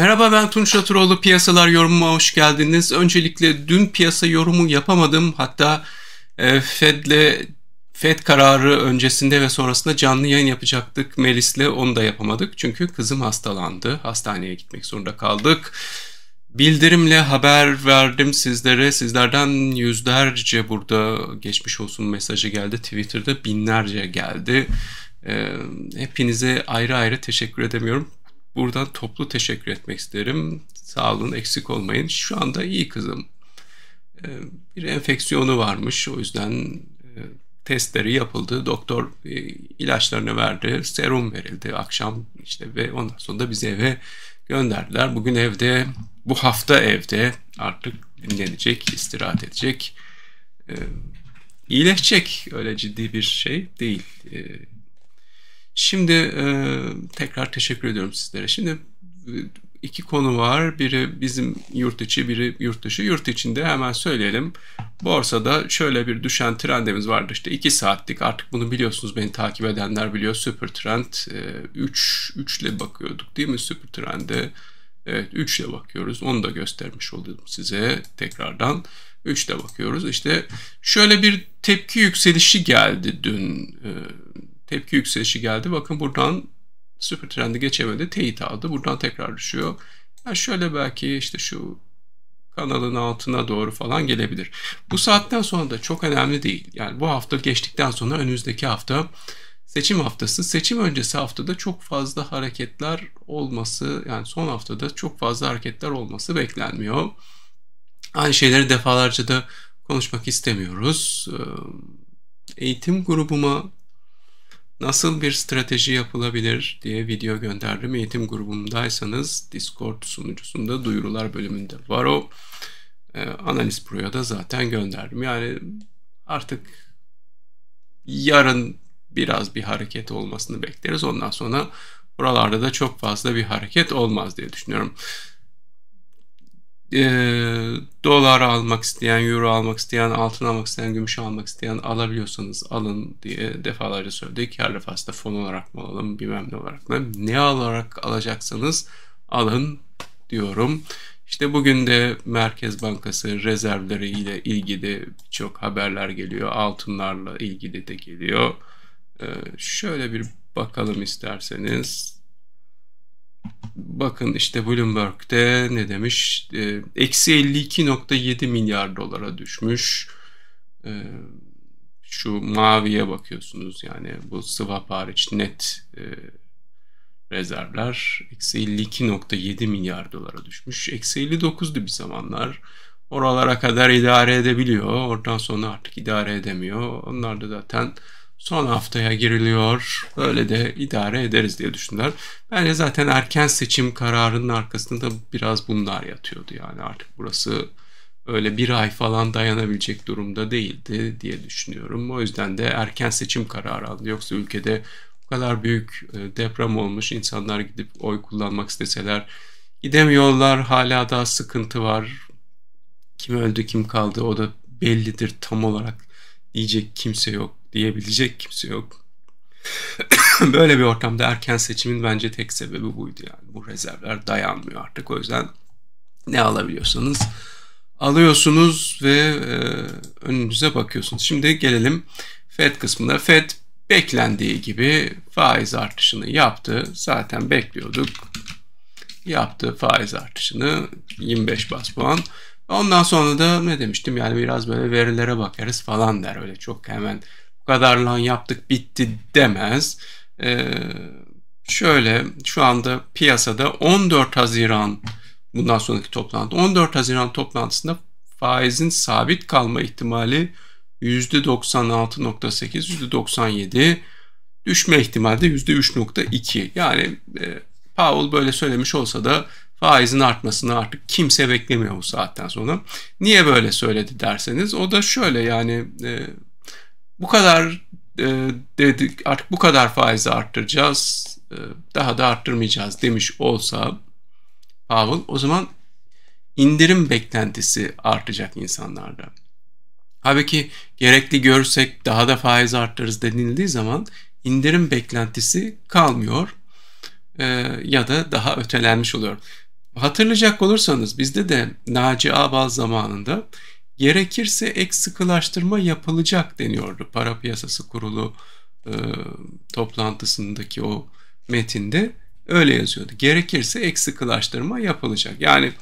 Merhaba ben Tunç Aturoğlu. Piyasalar yorumuma hoş geldiniz. Öncelikle dün piyasa yorumu yapamadım. Hatta e, Fed'le Fed kararı öncesinde ve sonrasında canlı yayın yapacaktık. Melis'le onu da yapamadık. Çünkü kızım hastalandı. Hastaneye gitmek zorunda kaldık. Bildirimle haber verdim sizlere. Sizlerden yüzlerce burada geçmiş olsun mesajı geldi. Twitter'da binlerce geldi. E, hepinize ayrı ayrı teşekkür edemiyorum. Buradan toplu teşekkür etmek isterim. Sağ olun, eksik olmayın. Şu anda iyi kızım. Ee, bir enfeksiyonu varmış. O yüzden e, testleri yapıldı. Doktor e, ilaçlarını verdi. Serum verildi akşam işte ve ondan sonra da bizi eve gönderdiler. Bugün evde, bu hafta evde artık dinlenecek, istirahat edecek. Ee, iyileşecek. Öyle ciddi bir şey değil. Şimdi e, tekrar teşekkür ediyorum sizlere. Şimdi e, iki konu var. Biri bizim yurt içi, biri yurt dışı. Yurt içinde hemen söyleyelim. Borsada şöyle bir düşen trendimiz vardı. İşte 2 saatlik artık bunu biliyorsunuz beni takip edenler biliyor. Süper trend 3 e, 3 ile bakıyorduk değil mi süper trende? Evet 3 ile bakıyoruz. Onu da göstermiş oldum size tekrardan. 3 ile bakıyoruz. İşte şöyle bir tepki yükselişi geldi dün. Tepki yükselişi geldi. Bakın buradan süper trendi geçemedi. Teyit aldı. Buradan tekrar düşüyor. Yani şöyle belki işte şu kanalın altına doğru falan gelebilir. Bu saatten sonra da çok önemli değil. Yani bu hafta geçtikten sonra önümüzdeki hafta seçim haftası. Seçim öncesi haftada çok fazla hareketler olması yani son haftada çok fazla hareketler olması beklenmiyor. Aynı şeyleri defalarca da konuşmak istemiyoruz. Eğitim grubuma nasıl bir strateji yapılabilir diye video gönderdim. Eğitim grubumdaysanız Discord sunucusunda duyurular bölümünde var o. E, Analiz Pro'ya da zaten gönderdim. Yani artık yarın biraz bir hareket olmasını bekleriz. Ondan sonra buralarda da çok fazla bir hareket olmaz diye düşünüyorum e, dolar almak isteyen, euro almak isteyen, altın almak isteyen, gümüş almak isteyen alabiliyorsanız alın diye defalarca söyledik. Her defasında fon olarak mı alalım, bilmem ne olarak mı. Ne alarak alacaksanız alın diyorum. İşte bugün de Merkez Bankası rezervleri ile ilgili çok haberler geliyor. Altınlarla ilgili de geliyor. Ee, şöyle bir bakalım isterseniz. Bakın işte Bloomberg'de ne demiş? E, eksi 52.7 milyar dolara düşmüş. E, şu maviye bakıyorsunuz yani bu swap hariç net e, rezervler eksi 52.7 milyar dolara düşmüş. Eksi 59'du bir zamanlar. Oralara kadar idare edebiliyor. Oradan sonra artık idare edemiyor. Onlar da zaten son haftaya giriliyor. Böyle de idare ederiz diye düşündüler. Bence zaten erken seçim kararının arkasında biraz bunlar yatıyordu. Yani artık burası öyle bir ay falan dayanabilecek durumda değildi diye düşünüyorum. O yüzden de erken seçim kararı aldı. Yoksa ülkede bu kadar büyük e, deprem olmuş insanlar gidip oy kullanmak isteseler gidemiyorlar. Hala daha sıkıntı var. Kim öldü kim kaldı o da bellidir tam olarak diyecek kimse yok diyebilecek kimse yok. Böyle bir ortamda erken seçimin bence tek sebebi buydu yani. Bu rezervler dayanmıyor artık. O yüzden ne alabiliyorsanız alıyorsunuz ve e, önünüze bakıyorsunuz. Şimdi gelelim Fed kısmına. Fed beklendiği gibi faiz artışını yaptı. Zaten bekliyorduk. Yaptı faiz artışını 25 bas puan. Ondan sonra da ne demiştim yani biraz böyle verilere bakarız falan der. Öyle çok hemen kadar lan yaptık bitti demez. Ee, şöyle şu anda piyasada 14 Haziran bundan sonraki toplantı 14 Haziran toplantısında faizin sabit kalma ihtimali %96.8 %97 düşme ihtimali de %3.2 yani e, Powell böyle söylemiş olsa da faizin artmasını artık kimse beklemiyor bu saatten sonra. Niye böyle söyledi derseniz o da şöyle yani e, bu kadar e, dedik artık bu kadar faizi arttıracağız e, daha da arttırmayacağız demiş olsa Powell o zaman indirim beklentisi artacak insanlarda. Halbuki gerekli görürsek daha da faiz arttırırız denildiği zaman indirim beklentisi kalmıyor e, ya da daha ötelenmiş oluyor. Hatırlayacak olursanız bizde de Naci Ağbal zamanında gerekirse ek sıkılaştırma yapılacak deniyordu. Para Piyasası Kurulu e, toplantısındaki o metinde öyle yazıyordu. Gerekirse ek sıkılaştırma yapılacak. Yani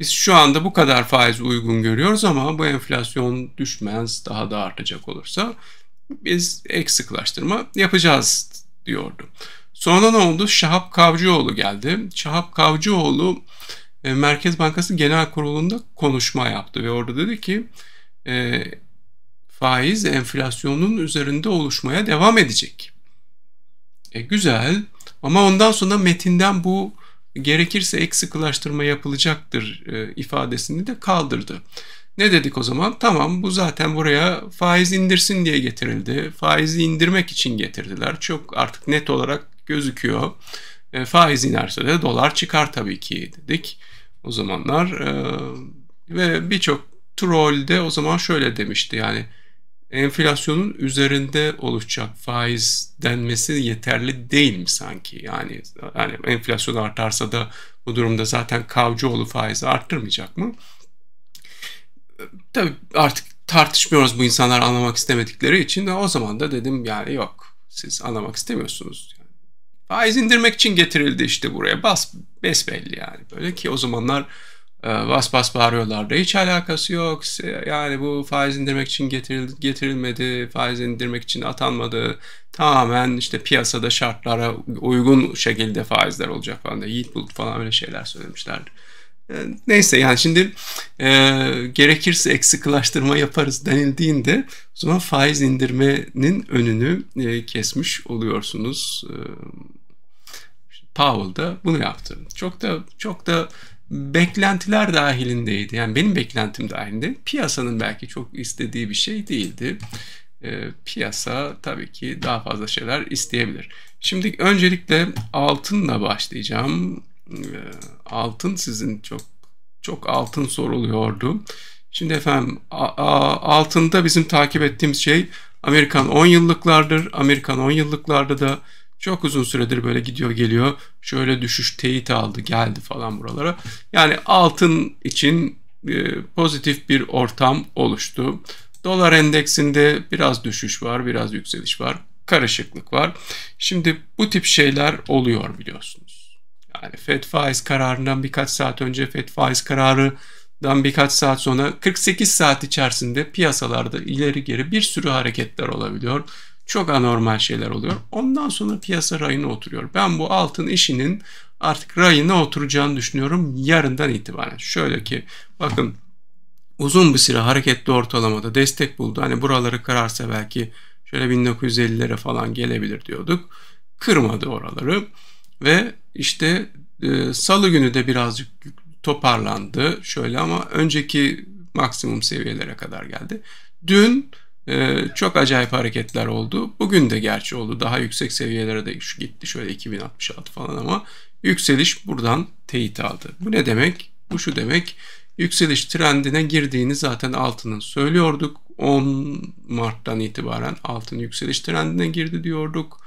biz şu anda bu kadar faiz uygun görüyoruz ama bu enflasyon düşmez daha da artacak olursa biz ek sıkılaştırma yapacağız diyordu. Sonra ne oldu? Şahap Kavcıoğlu geldi. Şahap Kavcıoğlu e, Merkez Bankası Genel Kurulu'nda konuşma yaptı ve orada dedi ki e, faiz enflasyonun üzerinde oluşmaya devam edecek. E, güzel ama ondan sonra metinden bu gerekirse ek sıkılaştırma yapılacaktır e, ifadesini de kaldırdı. Ne dedik o zaman? Tamam bu zaten buraya faiz indirsin diye getirildi. Faizi indirmek için getirdiler. Çok artık net olarak gözüküyor. E, faiz inerse de dolar çıkar tabii ki dedik o zamanlar. E, ve birçok troll de o zaman şöyle demişti yani enflasyonun üzerinde oluşacak faiz denmesi yeterli değil mi sanki? Yani, yani enflasyon artarsa da bu durumda zaten Kavcıoğlu faizi arttırmayacak mı? Tabii artık tartışmıyoruz bu insanlar anlamak istemedikleri için de o zaman da dedim yani yok siz anlamak istemiyorsunuz. Faiz indirmek için getirildi işte buraya bas besbelli yani böyle ki o zamanlar e, bas bas bağırıyorlardı. Hiç alakası yok. Yani bu faiz indirmek için getirildi, getirilmedi. Faiz indirmek için atanmadı. Tamamen işte piyasada şartlara uygun şekilde faizler olacak falan da Yiğit Bulut falan öyle şeyler söylemişlerdi. E, neyse yani şimdi e, gerekirse eksiklaştırma yaparız denildiğinde o zaman faiz indirmenin önünü e, kesmiş oluyorsunuz. E, Powell da bunu yaptı. Çok da çok da beklentiler dahilindeydi. Yani benim beklentim dahilinde. Piyasanın belki çok istediği bir şey değildi. E, piyasa tabii ki daha fazla şeyler isteyebilir. Şimdi öncelikle altınla başlayacağım. E, altın sizin çok çok altın soruluyordu. Şimdi efendim altında bizim takip ettiğimiz şey Amerikan 10 yıllıklardır. Amerikan 10 yıllıklarda da çok uzun süredir böyle gidiyor geliyor. Şöyle düşüş teyit aldı geldi falan buralara. Yani altın için e, pozitif bir ortam oluştu. Dolar endeksinde biraz düşüş var, biraz yükseliş var, karışıklık var. Şimdi bu tip şeyler oluyor biliyorsunuz. Yani FED faiz kararından birkaç saat önce FED faiz kararından birkaç saat sonra 48 saat içerisinde piyasalarda ileri geri bir sürü hareketler olabiliyor çok anormal şeyler oluyor. Ondan sonra piyasa rayına oturuyor. Ben bu altın işinin artık rayına oturacağını düşünüyorum yarından itibaren. Şöyle ki bakın uzun bir süre hareketli ortalamada destek buldu. Hani buraları kararsa belki şöyle 1950'lere falan gelebilir diyorduk. Kırmadı oraları ve işte e, salı günü de birazcık toparlandı şöyle ama önceki maksimum seviyelere kadar geldi. Dün çok acayip hareketler oldu. Bugün de gerçi oldu. Daha yüksek seviyelere de gitti. Şöyle 2066 falan ama yükseliş buradan teyit aldı. Bu ne demek? Bu şu demek. Yükseliş trendine girdiğini zaten altının söylüyorduk. 10 Mart'tan itibaren altın yükseliş trendine girdi diyorduk.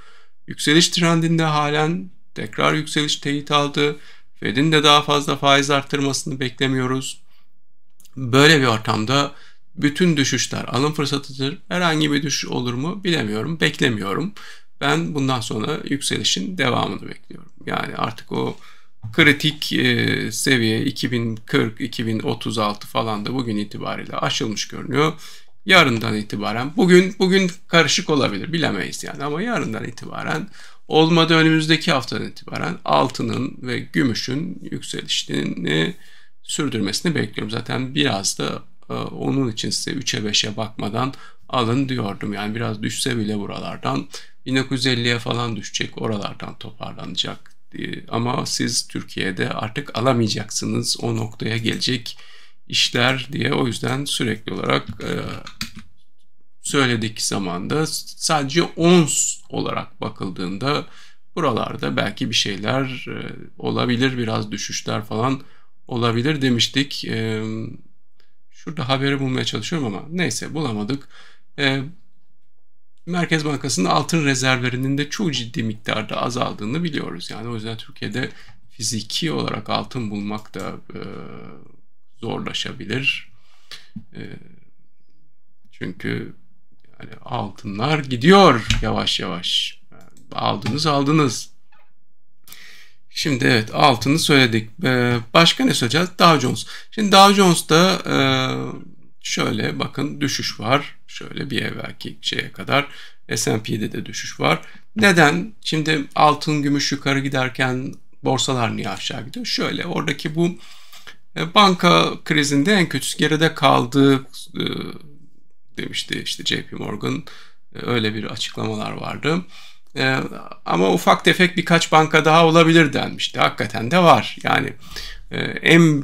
Yükseliş trendinde halen tekrar yükseliş teyit aldı. Fed'in de daha fazla faiz arttırmasını beklemiyoruz. Böyle bir ortamda bütün düşüşler alım fırsatıdır. Herhangi bir düşüş olur mu bilemiyorum, beklemiyorum. Ben bundan sonra yükselişin devamını bekliyorum. Yani artık o kritik e, seviye 2040-2036 falan da bugün itibariyle aşılmış görünüyor. Yarından itibaren bugün bugün karışık olabilir bilemeyiz yani ama yarından itibaren olmadı önümüzdeki haftadan itibaren altının ve gümüşün yükselişini sürdürmesini bekliyorum. Zaten biraz da onun için size 3'e 5'e bakmadan alın diyordum. Yani biraz düşse bile buralardan 1950'ye falan düşecek oralardan toparlanacak. Ama siz Türkiye'de artık alamayacaksınız o noktaya gelecek işler diye o yüzden sürekli olarak e, söyledik zamanda sadece ons olarak bakıldığında buralarda belki bir şeyler e, olabilir biraz düşüşler falan olabilir demiştik. Şurada haberi bulmaya çalışıyorum ama neyse bulamadık. E, Merkez Bankası'nın altın rezervlerinin de çok ciddi miktarda azaldığını biliyoruz. Yani o yüzden Türkiye'de fiziki olarak altın bulmak da e, zorlaşabilir. E, çünkü yani altınlar gidiyor yavaş yavaş. aldınız aldınız. Şimdi evet altını söyledik. Ee, başka ne söyleyeceğiz? Dow Jones. Şimdi Dow Jones'ta e, şöyle bakın düşüş var. Şöyle bir evvelki şeye kadar. S&P'de de düşüş var. Neden? Şimdi altın, gümüş yukarı giderken borsalar niye aşağı gidiyor? Şöyle oradaki bu e, banka krizinde en kötüsü geride kaldığı e, demişti işte JP Morgan. Öyle bir açıklamalar vardı. Ama ufak tefek birkaç banka daha olabilir denmişti. Hakikaten de var. Yani en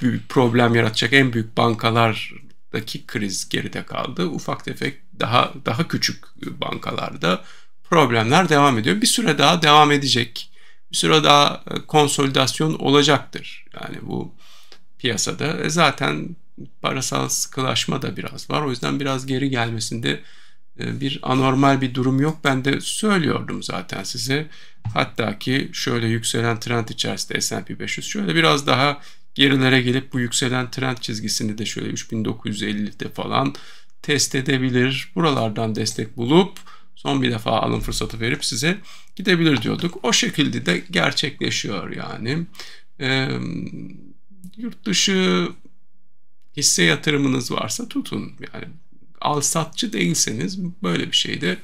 büyük problem yaratacak en büyük bankalardaki kriz geride kaldı. Ufak tefek daha daha küçük bankalarda problemler devam ediyor. Bir süre daha devam edecek. Bir süre daha konsolidasyon olacaktır. Yani bu piyasada. E zaten parasal sıkılaşma da biraz var. O yüzden biraz geri gelmesinde e, bir anormal bir durum yok. Ben de söylüyordum zaten size. Hatta ki şöyle yükselen trend içerisinde S&P 500 şöyle biraz daha gerilere gelip bu yükselen trend çizgisini de şöyle 3950'de falan test edebilir. Buralardan destek bulup son bir defa alım fırsatı verip size gidebilir diyorduk. O şekilde de gerçekleşiyor yani. Ee, yurt dışı hisse yatırımınız varsa tutun. Yani al satçı değilseniz böyle bir şeyde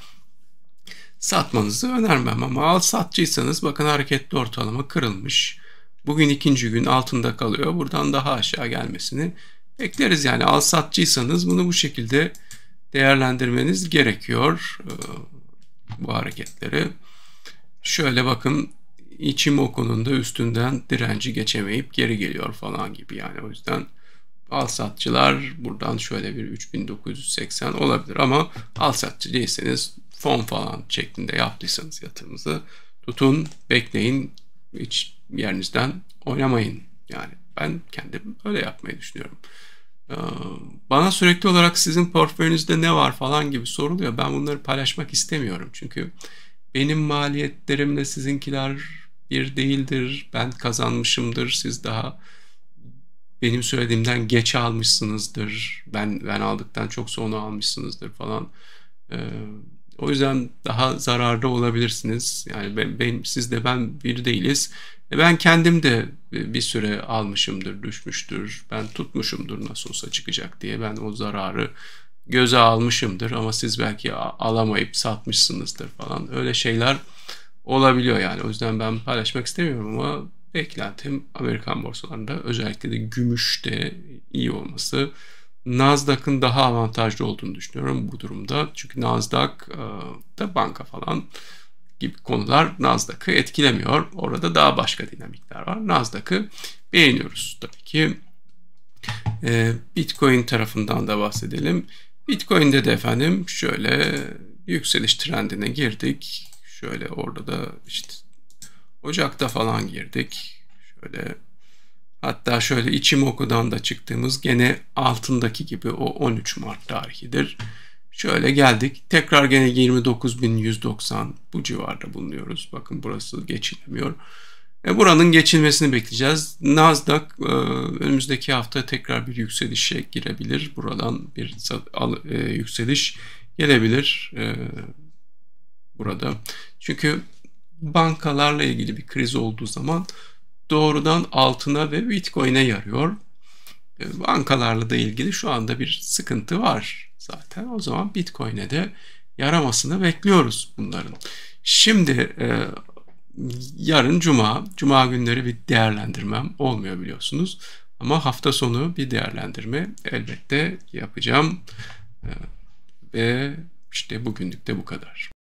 satmanızı önermem ama al satçıysanız bakın hareketli ortalama kırılmış. Bugün ikinci gün altında kalıyor. Buradan daha aşağı gelmesini bekleriz. Yani al satçıysanız bunu bu şekilde değerlendirmeniz gerekiyor. E, bu hareketleri. Şöyle bakın içim okunun da üstünden direnci geçemeyip geri geliyor falan gibi yani o yüzden al satçılar buradan şöyle bir 3980 olabilir ama al satçı değilseniz fon falan şeklinde yaptıysanız yatırımınızı tutun bekleyin hiç yerinizden oynamayın yani ben kendim öyle yapmayı düşünüyorum. Ee, bana sürekli olarak sizin portföyünüzde ne var falan gibi soruluyor. Ben bunları paylaşmak istemiyorum. Çünkü benim maliyetlerimle sizinkiler bir değildir. Ben kazanmışımdır. Siz daha benim söylediğimden geç almışsınızdır. Ben ben aldıktan çok sonra almışsınızdır falan. Ee, o yüzden daha zararda olabilirsiniz. Yani ben, ben siz de ben bir değiliz. E ben kendim de bir süre almışımdır, düşmüştür. Ben tutmuşumdur nasıl olsa çıkacak diye. Ben o zararı göze almışımdır ama siz belki alamayıp satmışsınızdır falan. Öyle şeyler olabiliyor yani. O yüzden ben paylaşmak istemiyorum ama beklentim Amerikan borsalarında özellikle de gümüşte iyi olması. Nasdaq'ın daha avantajlı olduğunu düşünüyorum bu durumda. Çünkü Nasdaq e, da banka falan gibi konular Nasdaq'ı etkilemiyor. Orada daha başka dinamikler var. Nasdaq'ı beğeniyoruz tabii ki. E, Bitcoin tarafından da bahsedelim. Bitcoin'de de efendim şöyle yükseliş trendine girdik. Şöyle orada da işte Ocak'ta falan girdik. Şöyle hatta şöyle içim okudan da çıktığımız gene altındaki gibi o 13 Mart tarihidir. Şöyle geldik. Tekrar gene 29.190 bu civarda bulunuyoruz. Bakın burası geçilemiyor. E buranın geçilmesini bekleyeceğiz. Nasdaq e, önümüzdeki hafta tekrar bir yükselişe girebilir. Buradan bir e, yükseliş gelebilir e, burada. Çünkü bankalarla ilgili bir kriz olduğu zaman doğrudan altına ve Bitcoin'e yarıyor. E, bankalarla da ilgili şu anda bir sıkıntı var zaten. O zaman Bitcoin'e de yaramasını bekliyoruz bunların. Şimdi e, yarın cuma, cuma günleri bir değerlendirmem olmuyor biliyorsunuz. Ama hafta sonu bir değerlendirme elbette yapacağım. E, ve işte bugünlük de bu kadar.